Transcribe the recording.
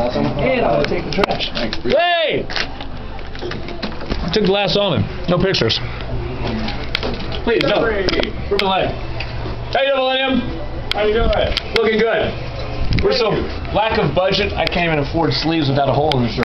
And I'm take the trash. Hey! I took the last almond. No pictures. Please, no. For Millennium. How you doing, Millennium? How you doing? Looking good. We're so lack of budget. I can't even afford sleeves without a hole in the shirt.